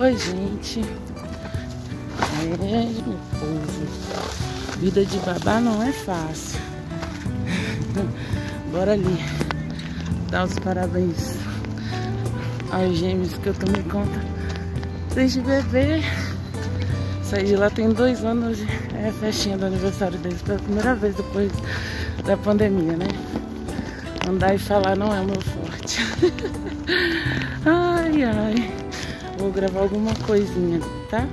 Oi, gente. É, meu povo. Vida de babá não é fácil. Bora ali. Dar os parabéns aos gêmeos que eu tomei conta desde bebê. Saí de lá tem dois anos. É a festinha do aniversário deles pela primeira vez depois da pandemia, né? Andar e falar não é o meu forte. ai, ai. Vou gravar alguma coisinha, tá?